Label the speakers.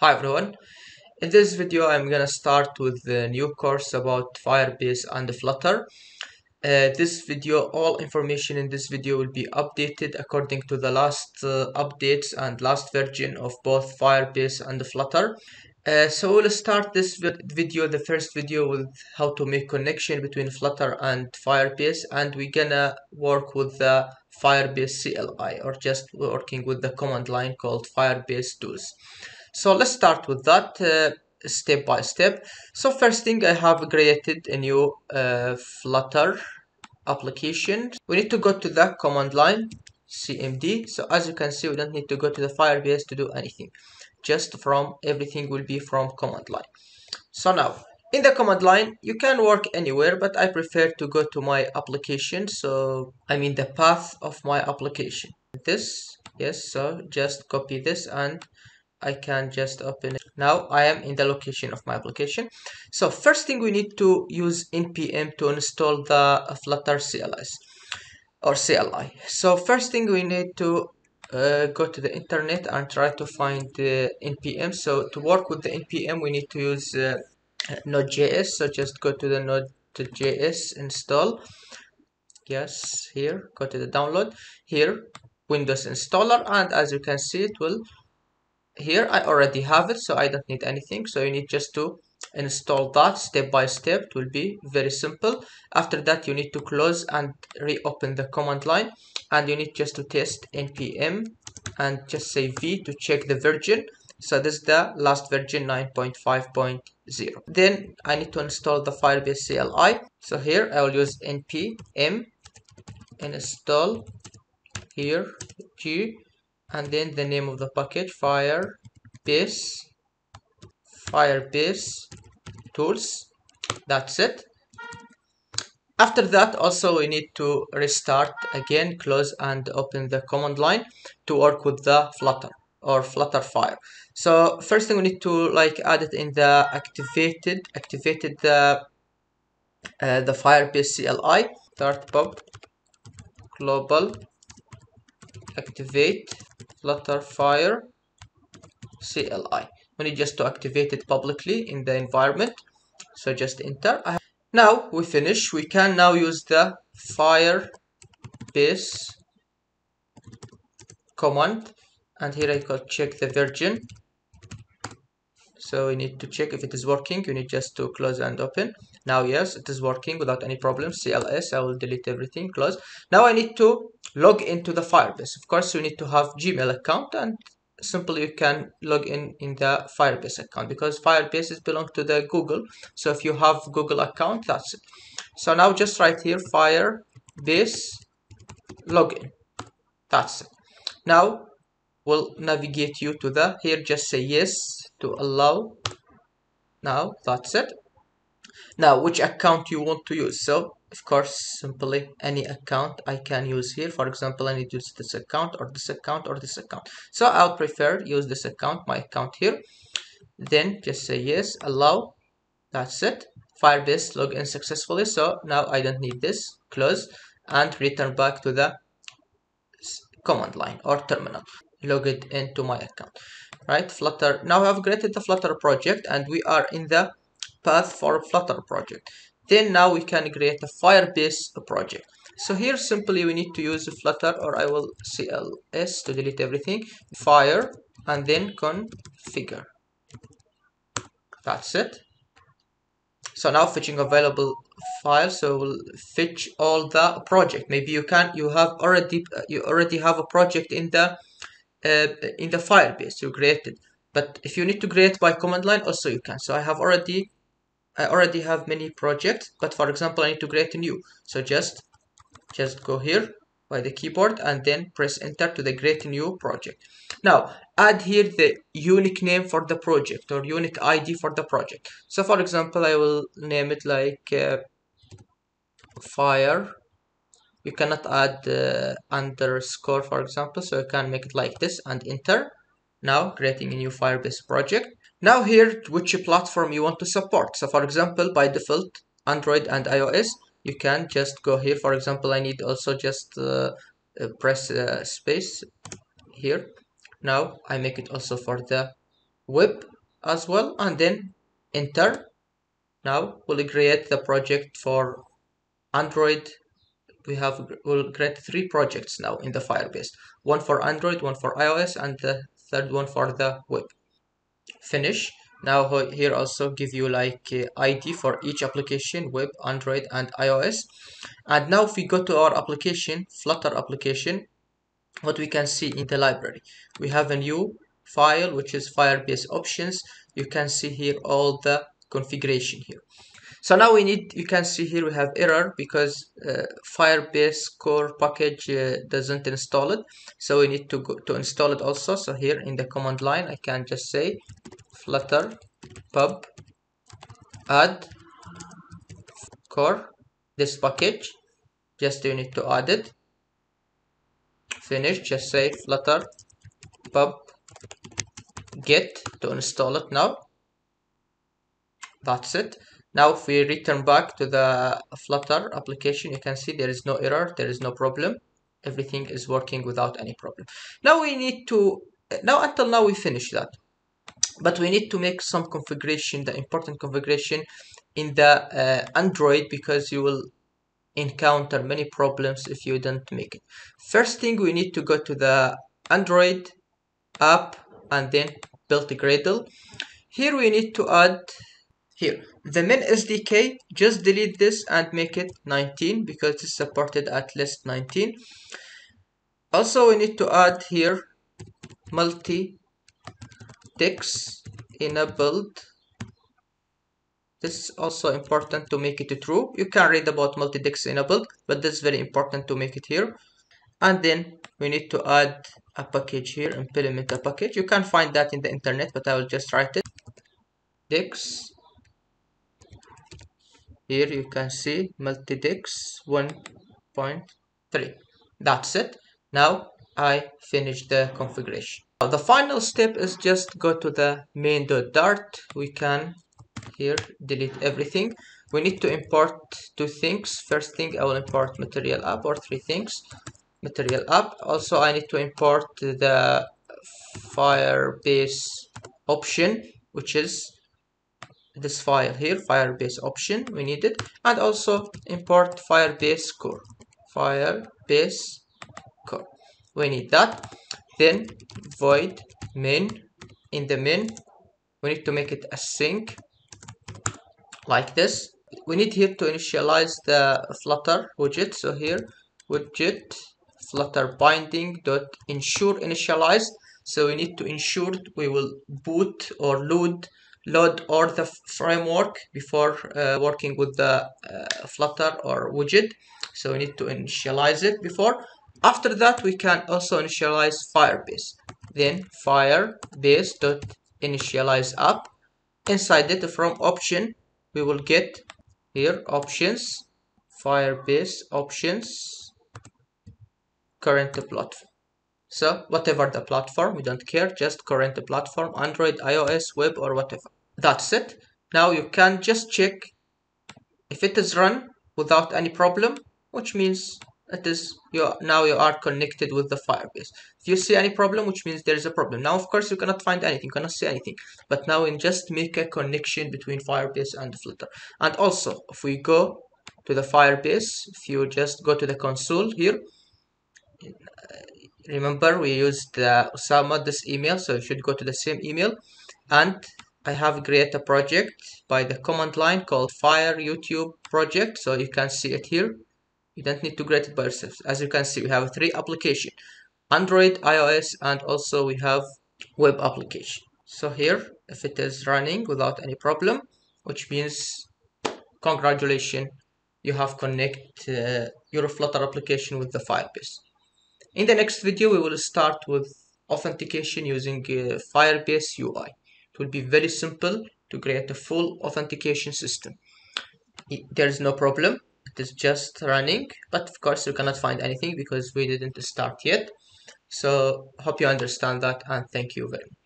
Speaker 1: Hi everyone. In this video I'm gonna start with the new course about Firebase and Flutter. Uh, this video, all information in this video will be updated according to the last uh, updates and last version of both Firebase and Flutter. Uh, so we'll start this vid video, the first video with how to make connection between Flutter and Firebase and we're gonna work with the Firebase CLI or just working with the command line called Firebase tools. So let's start with that uh, step by step. So first thing I have created a new uh, Flutter application. We need to go to the command line cmd. So as you can see, we don't need to go to the Firebase to do anything just from everything will be from command line so now in the command line you can work anywhere but I prefer to go to my application so I mean the path of my application this yes so just copy this and I can just open it. Now I am in the location of my application. So first thing we need to use npm to install the flutter CLS or CLI so first thing we need to uh, go to the internet and try to find the npm so to work with the npm we need to use uh, node.js so just go to the node.js install. Yes here. Go to the download. Here windows installer. And as you can see it will here I already have it so I don't need anything. So you need just to install that step by step. It will be very simple. After that you need to close and reopen the command line. And you need just to test npm and just say v to check the version. So this is the last version 9.5.0 then i need to install the firebase cli so here i will use npm install here g and then the name of the package firebase firebase tools. That's it. After that also we need to restart again close and open the command line to work with the flutter or flutter fire so first thing we need to like add it in the activated activated the uh, the firebase cli dart pub global activate flutter fire cli we need just to activate it publicly in the environment so just enter. Now we finish. We can now use the fire firebase command. And here I could check the version so we need to check if it is working. You need just to close and open. Now yes it is working without any problem. Cls i will delete everything. Close. Now i need to log into the firebase. Of course you need to have gmail account and simply you can log in in the firebase account because firebase is belong to the google. So if you have google account that's it. So now just right here firebase login. That's it. Now we'll navigate you to the here just say yes to allow. Now that's it. Now which account you want to use? So of course simply any account I can use here. For example I need to use this account or this account or this account. So I'll prefer use this account my account here. Then just say yes allow. That's it. Firebase login successfully. So now I don't need this. Close. And return back to the command line or terminal. Log it into my account. Right? Flutter. Now I've created the flutter project and we are in the path for flutter project then now we can create a firebase project. So here simply we need to use flutter or i will cls to delete everything. Fire and then configure. That's it. So now fetching available file so we'll fetch all the project. Maybe you can you have already you already have a project in the uh, in the firebase you created. But if you need to create by command line also you can. So i have already I already have many projects but for example I need to create a new. So just just go here by the keyboard and then press enter to the create new project. Now add here the unique name for the project or unique ID for the project. So for example I will name it like uh, fire. You cannot add uh, underscore for example. So you can make it like this and enter. Now creating a new firebase project now here, which platform you want to support. So for example, by default, Android and iOS, you can just go here. For example, I need also just uh, uh, press uh, space here. Now I make it also for the web as well and then enter now we'll create the project for android we have we'll create three projects now in the firebase one for android one for ios and the third one for the web finish. Now here also give you like uh, id for each application web android and ios and now if we go to our application flutter application what we can see in the library. We have a new file which is firebase options. You can see here all the configuration here so now we need you can see here we have error because uh, firebase core package uh, doesn't install it. So we need to go to install it also. So here in the command line i can just say flutter pub add core this package. Just you need to add it. Finish just say flutter pub get to install it now. That's it now if we return back to the flutter application you can see there is no error there is no problem. Everything is working without any problem. Now we need to now until now we finish that. But we need to make some configuration the important configuration in the uh, android because you will encounter many problems if you don't make it. First thing we need to go to the android app and then build the gradle. Here we need to add here the min sdk just delete this and make it 19 because it's supported at least 19 also we need to add here multi ticks enabled. This is also important to make it true. You can read about multiDex enabled but this is very important to make it here. And then we need to add a package here implement a package. You can find that in the internet but i will just write it. Ticks here you can see multidex 1.3 that's it. Now i finish the configuration. Now the final step is just go to the main.dart we can here delete everything. We need to import two things. First thing i will import material app or three things. Material app also i need to import the firebase option which is this file here firebase option we need it and also import firebase core firebase core. We need that. Then void main. In the main we need to make it async like this. We need here to initialize the flutter widget. So here widget flutter binding dot ensure initialized so we need to ensure we will boot or load load all the framework before uh, working with the uh, flutter or widget. So we need to initialize it before. After that we can also initialize firebase. Then firebase dot initialize app. Inside it from option we will get here options firebase options current platform so whatever the platform we don't care just current platform android ios web or whatever. That's it. Now you can just check if it is run without any problem which means it is you now you are connected with the firebase. If you see any problem which means there is a problem. Now of course you cannot find anything you cannot see anything. But now we just make a connection between firebase and flutter. And also if we go to the firebase if you just go to the console here remember we used uh, Osama this email so you should go to the same email. And I have created a project by the command line called fire YouTube project so you can see it here. You don't need to create it by yourself. As you can see we have three application android ios and also we have web application. So here if it is running without any problem which means congratulations you have connect uh, your flutter application with the firebase in the next video we will start with authentication using uh, firebase ui it will be very simple to create a full authentication system. There is no problem. It is just running but of course you cannot find anything because we didn't start yet. So hope you understand that and thank you very much